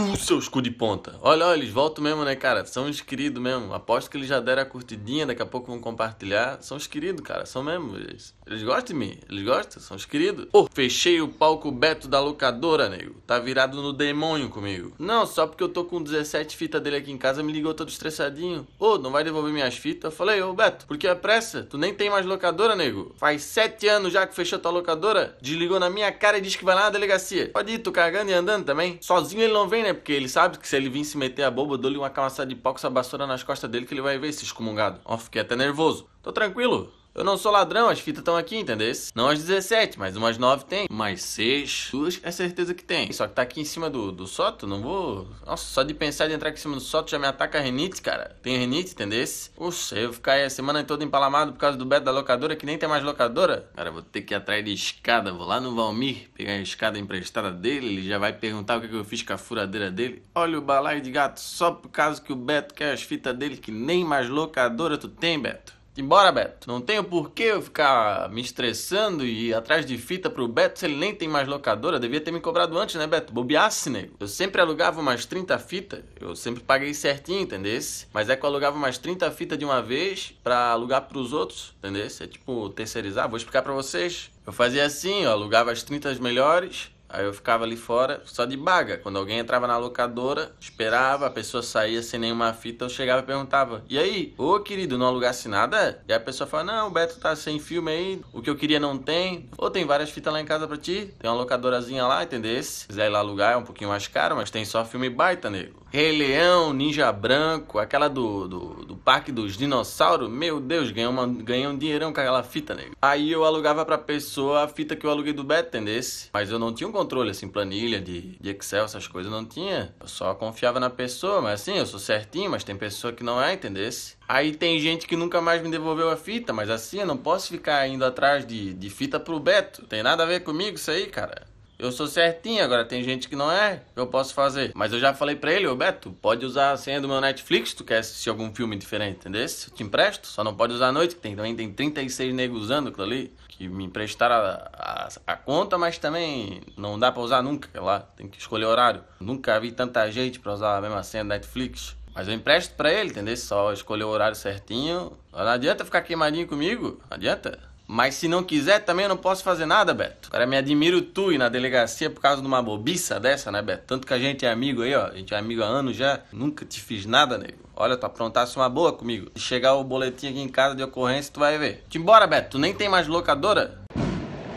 Uh, seus cu de ponta. Olha, olha, eles voltam mesmo, né, cara? São os queridos mesmo. Aposto que eles já deram a curtidinha, daqui a pouco vão compartilhar. São os queridos, cara. São mesmo. Eles, eles gostam de mim. Eles gostam, são os queridos. Pô, fechei o palco Beto da locadora, nego. Tá virado no demônio comigo. Não, só porque eu tô com 17 fitas dele aqui em casa, me ligou todo estressadinho. Ô, não vai devolver minhas fitas? Eu falei, ô Beto, por que é pressa? Tu nem tem mais locadora, nego. Faz 7 anos já que fechou tua locadora. Desligou na minha cara e disse que vai lá na delegacia. Pode ir, tu cagando e andando também. Sozinho ele não vem, né? Porque ele sabe que se ele vir se meter a boba, eu dou-lhe uma camaçada de pau com essa vassoura nas costas dele que ele vai ver esse excomungado. Ó, fiquei até nervoso. Tô tranquilo. Eu não sou ladrão, as fitas estão aqui, entendeu? Não as 17, mas umas 9 tem. Mais 6, duas é certeza que tem. Só que tá aqui em cima do, do soto, não vou. Nossa, só de pensar de entrar aqui em cima do soto já me ataca a renite, cara. Tem renite, entendeu? Puxa, eu vou ficar aí a semana toda empalamado por causa do beto da locadora que nem tem mais locadora. Cara, vou ter que ir atrás de escada. Vou lá no Valmir pegar a escada emprestada dele. Ele já vai perguntar o que, que eu fiz com a furadeira dele. Olha o balaio de gato, só por causa que o Beto quer as fitas dele que nem mais locadora tu tem, Beto. Embora, Beto. Não tenho por que eu ficar me estressando e ir atrás de fita pro Beto se ele nem tem mais locadora. Devia ter me cobrado antes, né, Beto? Bobeasse, nego. Eu sempre alugava umas 30 fitas. Eu sempre paguei certinho, entendesse? Mas é que eu alugava umas 30 fitas de uma vez pra alugar pros outros, entendesse? É tipo terceirizar. Vou explicar pra vocês. Eu fazia assim, eu alugava as 30 melhores Aí eu ficava ali fora, só de baga. Quando alguém entrava na locadora, esperava, a pessoa saía sem nenhuma fita, eu chegava e perguntava: E aí, ô querido, não alugasse nada? E a pessoa fala: Não, o Beto tá sem filme aí, o que eu queria não tem. Ou tem várias fitas lá em casa pra ti, tem uma locadorazinha lá, entendeu? Se quiser ir lá alugar, é um pouquinho mais caro, mas tem só filme baita, nego. Rei Leão, Ninja Branco, aquela do, do, do Parque dos Dinossauros, meu Deus, ganhei, uma, ganhei um dinheirão com aquela fita, nego. Aí eu alugava pra pessoa a fita que eu aluguei do Beto, entendesse? Mas eu não tinha um controle, assim, planilha de, de Excel, essas coisas, não tinha. Eu só confiava na pessoa, mas assim, eu sou certinho, mas tem pessoa que não é, entendesse? Aí tem gente que nunca mais me devolveu a fita, mas assim, eu não posso ficar indo atrás de, de fita pro Beto. Tem nada a ver comigo isso aí, cara. Eu sou certinho, agora tem gente que não é, eu posso fazer. Mas eu já falei pra ele, ô Beto, pode usar a senha do meu Netflix, tu quer assistir algum filme diferente, entendeu? Eu te empresto, só não pode usar à noite, que tem, também tem 36 negros usando aquilo ali, que me emprestaram a, a, a, conta, mas também não dá pra usar nunca, lá, tem que escolher horário. Nunca vi tanta gente pra usar a mesma senha do Netflix. Mas eu empresto pra ele, entendeu? Só escolher o horário certinho. Não adianta ficar queimadinho comigo, não adianta. Mas se não quiser, também eu não posso fazer nada, Beto. Cara, me admiro tu ir na delegacia por causa de uma bobiça dessa, né, Beto? Tanto que a gente é amigo aí, ó. A gente é amigo há anos já. Nunca te fiz nada, nego. Olha, tu aprontasse uma boa comigo. Se chegar o boletim aqui em casa de ocorrência, tu vai ver. Te embora, Beto. Tu nem tem mais locadora?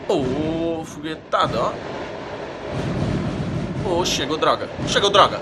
Ô, oh, foguetada, ó. Ô, oh, chegou droga. Chegou droga.